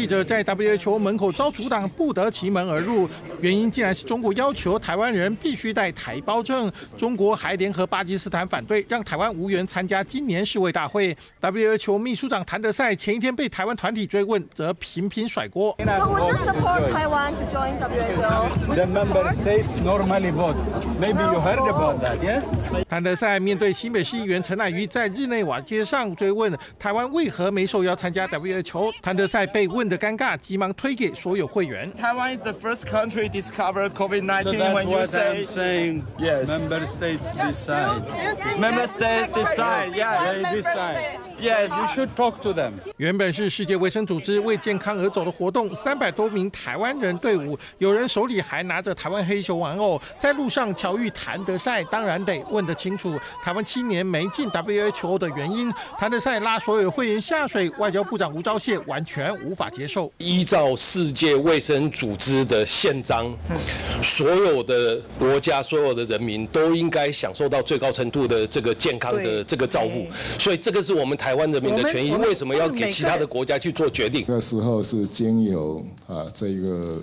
记者在 WHO 门口遭阻挡，不得其门而入，原因竟然是中国要求台湾人必须带台胞证。中国还联合巴基斯坦反对，让台湾无缘参加今年世卫大会。WHO 秘书长谭德赛前一天被台湾团体追问，则频频甩锅。谭德赛面对新北市议员陈乃瑜在日内瓦街上追问台湾为何没受邀参加 WHO，谭德赛被问的尴尬，急忙推给所有会员。Taiwan is the first country discover COVID-19 when you say yes. Member states decide. Member states decide. Yes. They decide. Yes. You should talk to them. 原本是世界卫生组织为健康而走的活动，三百多名台湾人队伍，有人手里还拿着台湾黑熊玩偶，在路上巧遇谭德赛，当然得问得清楚台湾七年没进 WHO 的原因。谭德赛拉所有会员下水，外交部长吴钊燮完全无法接受。依照世界卫生组织的宪章，所有的国家、所有的人民都应该享受到最高程度的这个健康的这个照顾，所以这个是我们台湾人民的权益。为什么要给其他的国家去做决定？那时候是经由啊这个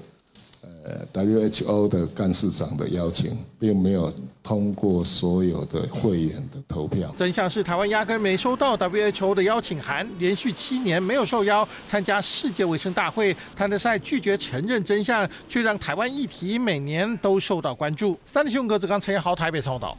呃 WHO 的干事长的邀请，并没有通过所有的会员的投票。真相是台湾压根没收到 WHO 的邀请函，连续七年没有受邀参加世界卫生大会。谭德赛拒绝承认真相，却让台湾议题每年都受到关注。三立新闻格子刚陈彦豪台北报道。